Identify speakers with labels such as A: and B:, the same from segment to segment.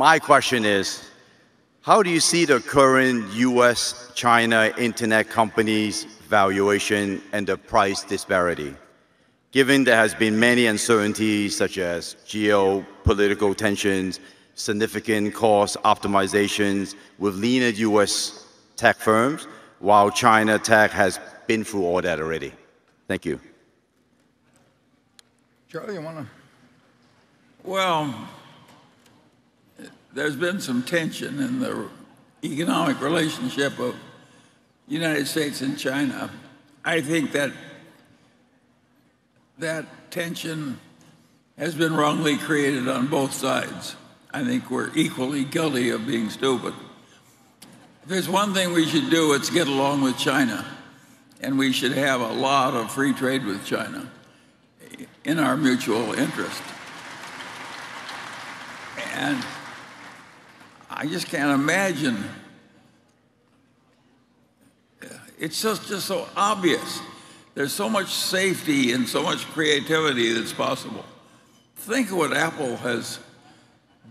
A: My question is, how do you see the current U.S.-China internet companies' valuation and the price disparity, given there has been many uncertainties such as geopolitical tensions, significant cost optimizations with leaner U.S. tech firms, while China tech has been through all that already? Thank you.
B: Charlie, you want to?
C: Well, there's been some tension in the economic relationship of United States and China. I think that that tension has been wrongly created on both sides. I think we're equally guilty of being stupid. If there's one thing we should do, it's get along with China, and we should have a lot of free trade with China in our mutual interest. I just can't imagine. It's just just so obvious. There's so much safety and so much creativity that's possible. Think of what Apple has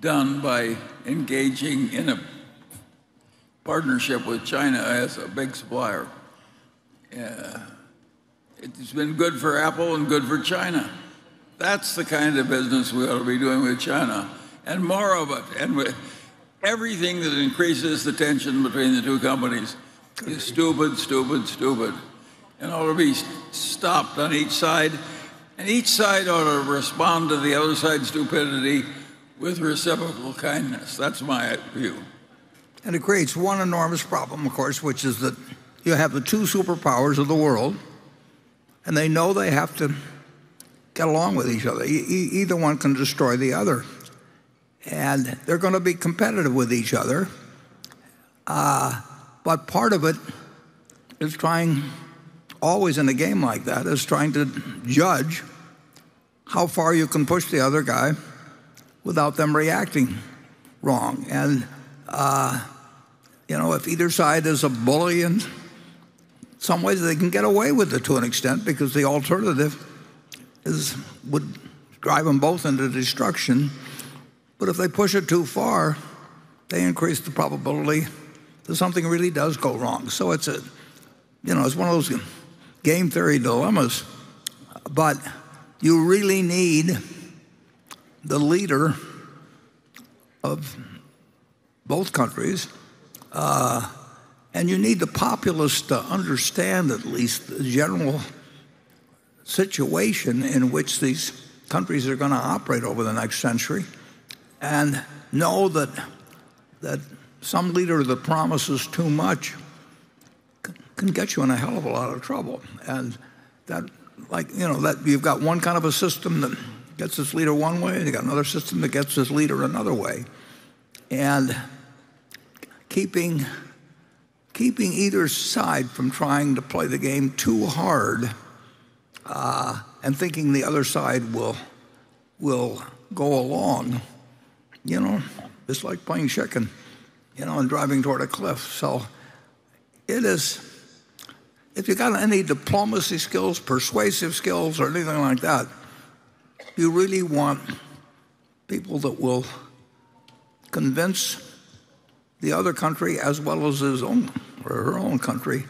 C: done by engaging in a partnership with China as a big supplier. It's been good for Apple and good for China. That's the kind of business we ought to be doing with China, and more of it. Everything that increases the tension between the two companies is stupid, stupid, stupid, and ought to be stopped on each side, and each side ought to respond to the other side's stupidity with reciprocal kindness. That's my view.
B: And it creates one enormous problem, of course, which is that you have the two superpowers of the world, and they know they have to get along with each other. Either one can destroy the other. And they're going to be competitive with each other. Uh, but part of it is trying, always in a game like that, is trying to judge how far you can push the other guy without them reacting wrong. And, uh, you know, if either side is a bully in some ways, they can get away with it to an extent because the alternative is would drive them both into destruction. But if they push it too far, they increase the probability that something really does go wrong. So it's a, you know, it's one of those game theory dilemmas. But you really need the leader of both countries, uh, and you need the populace to understand at least the general situation in which these countries are going to operate over the next century, and know that that some leader that promises too much can get you in a hell of a lot of trouble. And that, like, you know, that you've got one kind of a system that gets its leader one way, and you got another system that gets its leader another way. And keeping keeping either side from trying to play the game too hard, uh, and thinking the other side will, will go along, it's like playing chicken you know, and driving toward a cliff. So it is, if you got any diplomacy skills, persuasive skills, or anything like that, you really want people that will convince the other country as well as his own or her own country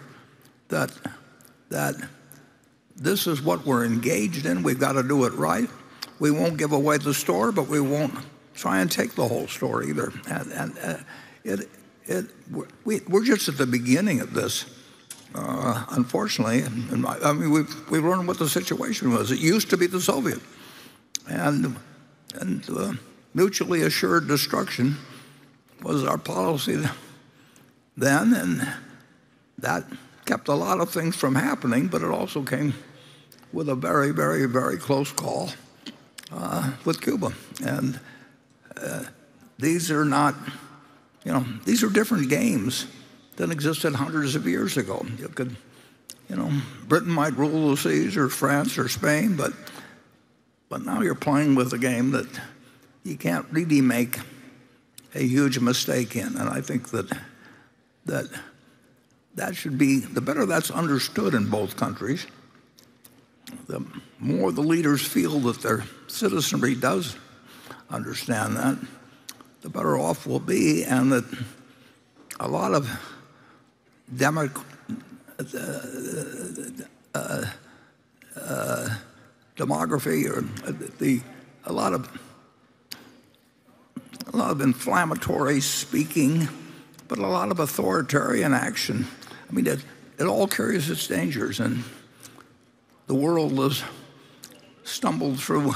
B: that that this is what we're engaged in. We've got to do it right. We won't give away the store, but we won't try and take the whole story either. And uh, it it we're just at the beginning of this, uh, unfortunately. I mean, we've learned what the situation was. It used to be the Soviet, and and uh, mutually assured destruction was our policy then, and that kept a lot of things from happening, but it also came with a very very, very close call with Cuba. These are not, you know, these are different games than existed hundreds of years ago. You could, you know, Britain might rule the seas, or France or Spain, but but now you're playing with a game that you can't really make a huge mistake in. And I think that that that should be the better that's understood in both countries, the more the leaders feel that their citizenry does understand that, the better off we'll be, and that a lot of demo, uh, uh, uh, demography or the a lot of a lot of inflammatory speaking, but a lot of authoritarian action. I mean, it, it all carries its dangers, and the world has stumbled through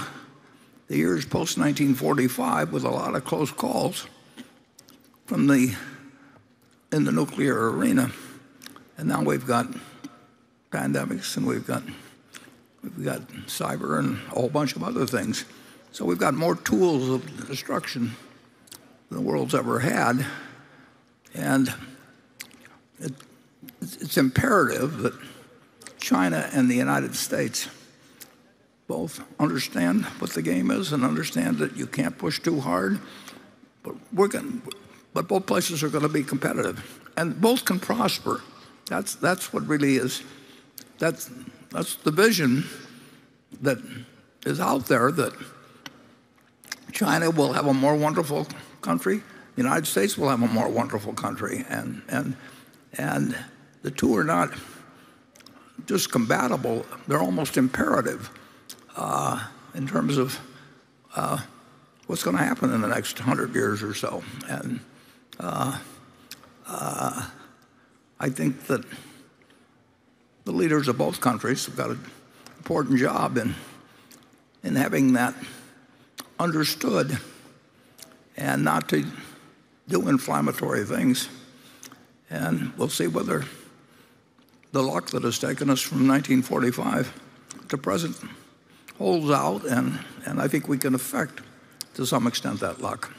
B: the years post 1945 with a lot of close calls from the in the nuclear arena. And now we've got pandemics and we've got we've got cyber and a whole bunch of other things. So we've got more tools of destruction than the world's ever had. And it, it's imperative that China and the United States both understand what the game is and understand that you can't push too hard. But we're going, but both places are going to be competitive, and both can prosper. That's that's what really is. That's that's the vision that is out there. That China will have a more wonderful country. The United States will have a more wonderful country, and and and the two are not just compatible; they're almost imperative in terms of uh, what's going to happen in the next hundred years or so. And uh, uh, I think that the leaders of both countries have got an important job in in having that understood and not to do inflammatory things. And we'll see whether the luck that has taken us from 1945 to present holds out, and, and I think we can affect to some extent that luck.